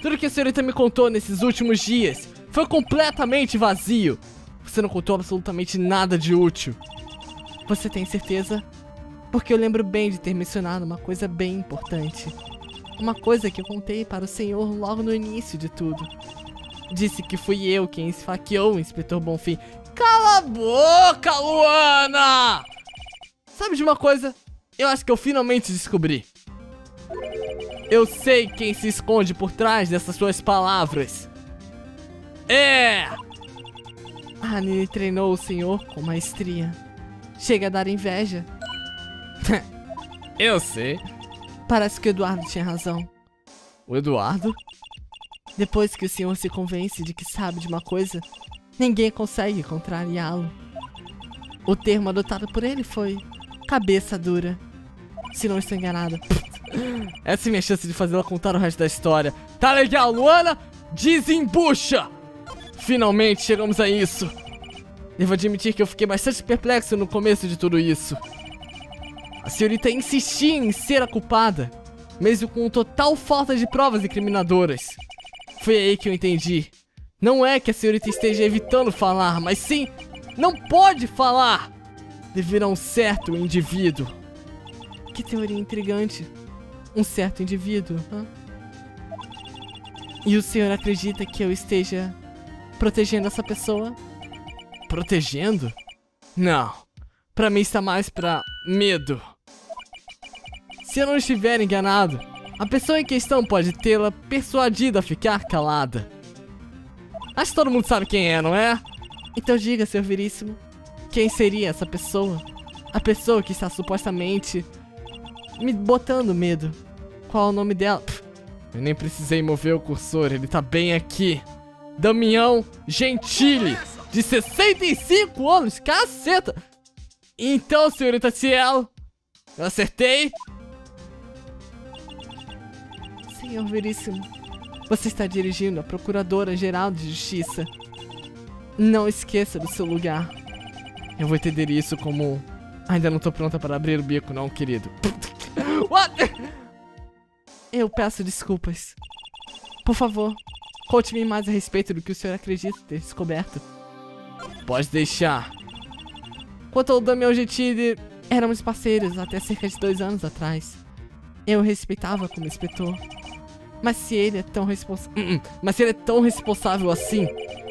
Tudo que a senhorita me contou nesses últimos dias foi completamente vazio. Você não contou absolutamente nada de útil. Você tem certeza? Porque eu lembro bem de ter mencionado uma coisa bem importante. Uma coisa que eu contei para o senhor logo no início de tudo. Disse que fui eu quem esfaqueou o Inspetor Bonfim. Cala a boca, Luana! Sabe de uma coisa? Eu acho que eu finalmente descobri. Eu sei quem se esconde por trás dessas suas palavras. É! A Nini treinou o senhor com maestria. Chega a dar inveja. eu sei. Parece que o Eduardo tinha razão. O Eduardo? Depois que o senhor se convence de que sabe de uma coisa, ninguém consegue contrariá-lo. O termo adotado por ele foi cabeça dura. Se não estou enganado. Essa é minha chance de fazê-la contar o resto da história. Tá legal, Luana? Desembucha! Finalmente chegamos a isso. Devo admitir que eu fiquei bastante perplexo no começo de tudo isso. A senhorita insistia em ser a culpada, mesmo com total falta de provas incriminadoras. Foi aí que eu entendi. Não é que a senhorita esteja evitando falar, mas sim, não pode falar a um certo indivíduo. Que teoria intrigante. Um certo indivíduo, hã? E o senhor acredita que eu esteja protegendo essa pessoa? Protegendo? Não. Pra mim está mais pra medo. Se eu não estiver enganado, a pessoa em questão pode tê-la persuadido a ficar calada. Acho que todo mundo sabe quem é, não é? Então diga, seu veríssimo, quem seria essa pessoa? A pessoa que está supostamente me botando medo. Qual é o nome dela? Pff, eu nem precisei mover o cursor, ele tá bem aqui. Damião Gentili, de 65 anos, caceta! Então, senhorita Cielo, eu acertei? Senhor Veríssimo, você está dirigindo a Procuradora-Geral de Justiça. Não esqueça do seu lugar. Eu vou entender isso como... Ainda não tô pronta para abrir o bico, não, querido. What? Eu peço desculpas. Por favor, conte-me mais a respeito do que o senhor acredita ter descoberto. Pode deixar. Quanto ao Damião Gentili, éramos parceiros até cerca de dois anos atrás. Eu respeitava como inspetor. Mas se ele é tão responsável. Uh -uh. Mas se ele é tão responsável assim,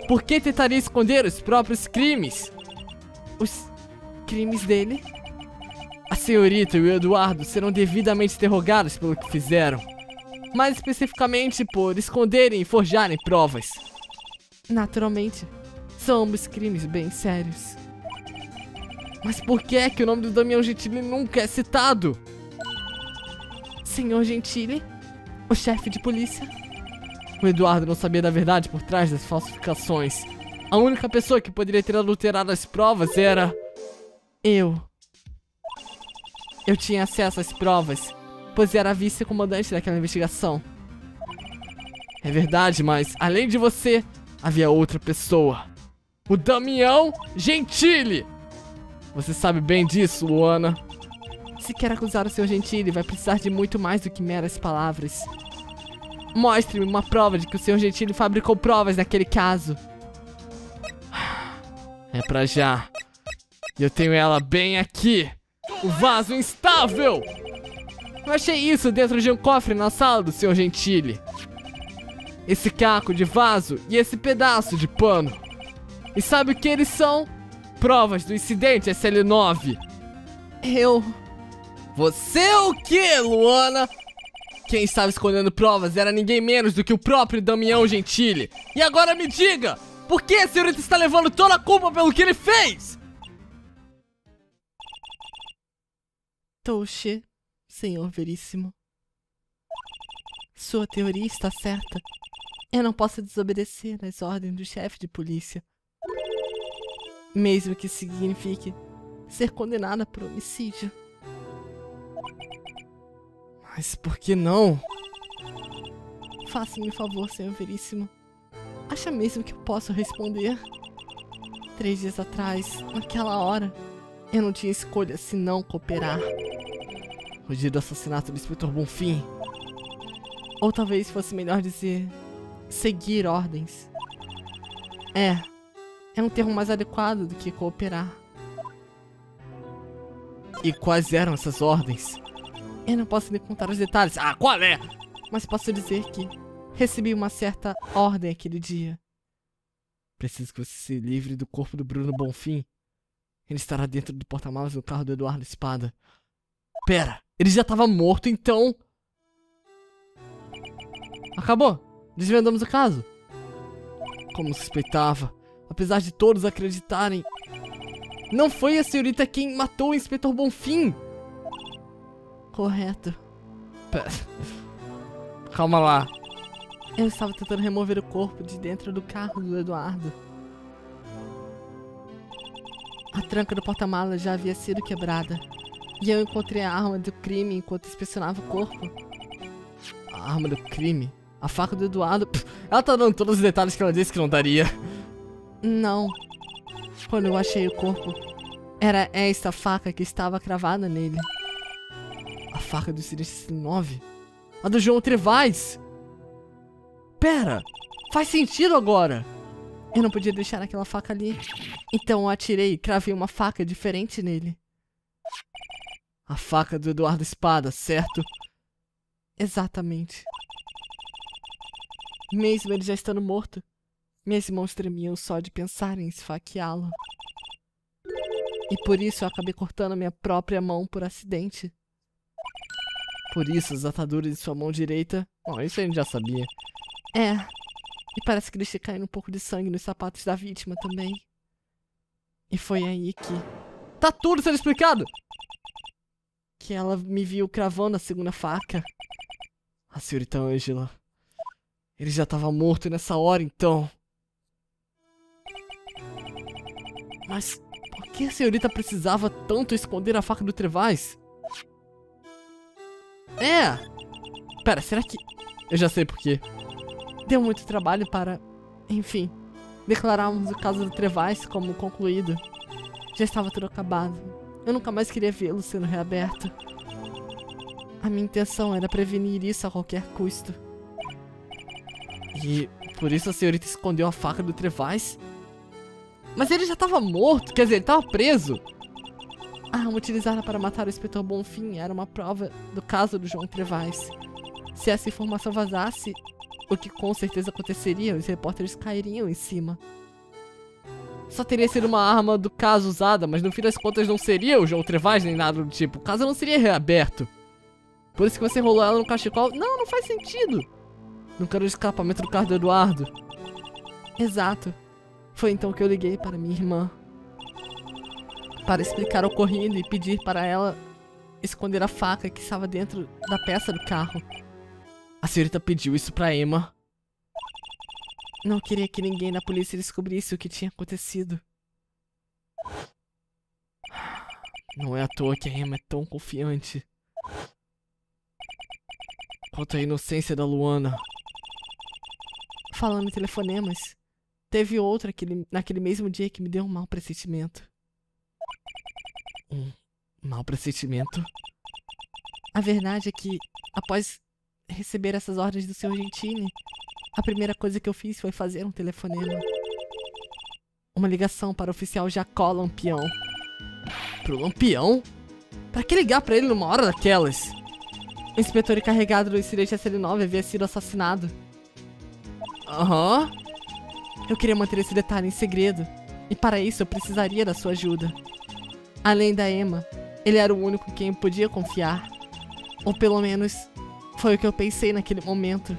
por que tentaria esconder os próprios crimes? Os crimes dele? A senhorita e o Eduardo serão devidamente interrogados pelo que fizeram. Mais especificamente por esconderem e forjarem provas. Naturalmente, são ambos crimes bem sérios. Mas por que é que o nome do Damião Gentili nunca é citado? Senhor Gentili? O chefe de polícia? O Eduardo não sabia da verdade por trás das falsificações. A única pessoa que poderia ter adulterado as provas era... Eu. Eu tinha acesso às provas, pois era vice-comandante daquela investigação. É verdade, mas além de você, havia outra pessoa. O Damião Gentili! Você sabe bem disso, Luana. Se quer acusar o seu Gentili, vai precisar de muito mais do que meras palavras. Mostre-me uma prova de que o Sr. Gentili fabricou provas naquele caso. É pra já. Eu tenho ela bem aqui. O vaso instável! Eu achei isso dentro de um cofre na sala do Sr. Gentili. Esse caco de vaso e esse pedaço de pano. E sabe o que eles são? Provas do incidente SL9. Eu... Você o que, Luana? Quem estava escondendo provas era ninguém menos do que o próprio Damião Gentili. E agora me diga, por que a senhorita está levando toda a culpa pelo que ele fez? Touche, senhor veríssimo. Sua teoria está certa. Eu não posso desobedecer às ordens do chefe de polícia. Mesmo que signifique ser condenada por homicídio. Mas por que não? Faça-me um favor, senhor veríssimo. Acha mesmo que eu posso responder? Três dias atrás, naquela hora, eu não tinha escolha senão cooperar. O dia do assassinato do inspetor Bonfim. Ou talvez fosse melhor dizer, seguir ordens. É, é um termo mais adequado do que cooperar. E quais eram essas ordens? Eu não posso lhe contar os detalhes. Ah, qual é? Mas posso dizer que recebi uma certa ordem aquele dia. Preciso que você se livre do corpo do Bruno Bonfim. Ele estará dentro do porta-malas do carro do Eduardo Espada. Pera, ele já estava morto, então... Acabou. Desvendamos o caso. Como suspeitava, apesar de todos acreditarem, não foi a senhorita quem matou o Inspetor Bonfim. Correto. Pera. Calma lá. Eu estava tentando remover o corpo de dentro do carro do Eduardo. A tranca do porta-malas já havia sido quebrada. E eu encontrei a arma do crime enquanto inspecionava o corpo. A arma do crime? A faca do Eduardo. ela tá dando todos os detalhes que ela disse que não daria. Não. Quando eu achei o corpo, era esta faca que estava cravada nele. A faca do Sinistro 9? A do João Trevais? Pera! Faz sentido agora! Eu não podia deixar aquela faca ali. Então eu atirei e cravei uma faca diferente nele. A faca do Eduardo Espada, certo? Exatamente. Mesmo ele já estando morto, minhas mãos tremiam só de pensar em esfaqueá-lo. E por isso eu acabei cortando minha própria mão por acidente. Por isso as ataduras de sua mão direita. Bom, isso a gente já sabia. É. E parece que deixei cair um pouco de sangue nos sapatos da vítima também. E foi aí que. Tá tudo sendo explicado! Que ela me viu cravando a segunda faca. A senhorita Angela. Ele já estava morto nessa hora então. Mas por que a senhorita precisava tanto esconder a faca do Trevais? É! Pera, será que... Eu já sei por quê. Deu muito trabalho para... Enfim, declararmos o caso do Trevais como concluído. Já estava tudo acabado. Eu nunca mais queria vê-lo sendo reaberto. A minha intenção era prevenir isso a qualquer custo. E por isso a senhorita escondeu a faca do Trevais? Mas ele já estava morto, quer dizer, ele estava preso. A arma utilizada para matar o inspetor Bonfim era uma prova do caso do João Trevais. Se essa informação vazasse, o que com certeza aconteceria, os repórteres cairiam em cima. Só teria sido uma arma do caso usada, mas no fim das contas não seria o João Trevais nem nada do tipo. O caso não seria reaberto. Por isso que você enrolou ela no cachecol. Não, não faz sentido. Não quero o escapamento do carro do Eduardo. Exato. Foi então que eu liguei para minha irmã. Para explicar o ocorrido e pedir para ela esconder a faca que estava dentro da peça do carro. A senhorita pediu isso para Emma. Não queria que ninguém na polícia descobrisse o que tinha acontecido. Não é à toa que a Emma é tão confiante. Quanto à inocência da Luana. Falando em telefonemas, Teve outra aquele, naquele mesmo dia que me deu um mau pressentimento. Um mau pressentimento? A verdade é que, após receber essas ordens do Sr. Gentini, a primeira coisa que eu fiz foi fazer um telefonema. Uma ligação para o oficial Jacó Lampião. Pro Lampião? Pra que ligar pra ele numa hora daquelas? O inspetor encarregado do incidente SL9 havia sido assassinado. Aham. Uhum. Eu queria manter esse detalhe em segredo, e para isso eu precisaria da sua ajuda. Além da Emma, ele era o único em quem podia confiar. Ou pelo menos, foi o que eu pensei naquele momento.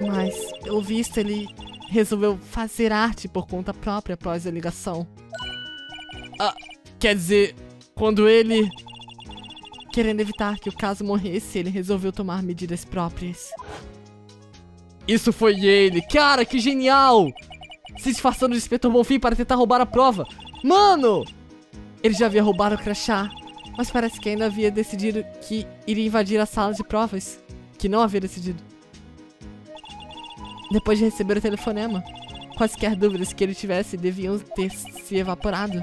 Mas, pelo visto, ele resolveu fazer arte por conta própria após a ligação. Ah, quer dizer, quando ele. Querendo evitar que o caso morresse, ele resolveu tomar medidas próprias. Isso foi ele. Cara, que genial! Se disfarçando de inspetor Bonfim para tentar roubar a prova. Mano! Ele já havia roubado o crachá. Mas parece que ainda havia decidido que iria invadir a sala de provas. Que não havia decidido. Depois de receber o telefonema, quaisquer dúvidas que ele tivesse deviam ter se evaporado.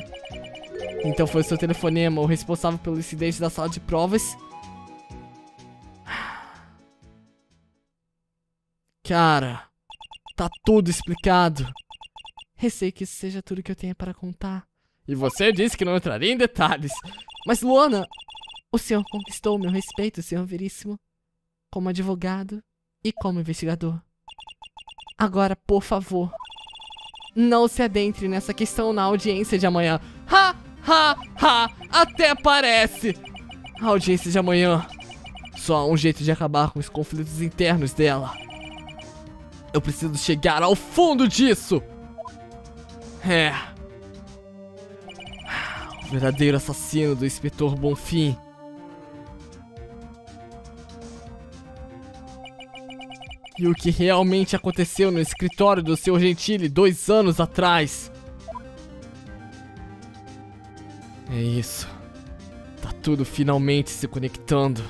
Então foi o seu telefonema o responsável pelo incidente da sala de provas Cara, tá tudo explicado. Receio que isso seja tudo que eu tenha para contar. E você disse que não entraria em detalhes. Mas, Luana, o senhor conquistou o meu respeito, senhor Veríssimo, como advogado e como investigador. Agora, por favor, não se adentre nessa questão na audiência de amanhã. Ha, ha, ha, até parece. A audiência de amanhã só há um jeito de acabar com os conflitos internos dela. Eu preciso chegar ao fundo disso! É... O verdadeiro assassino do Inspetor Bonfim. E o que realmente aconteceu no escritório do seu Gentile dois anos atrás. É isso. Tá tudo finalmente se conectando.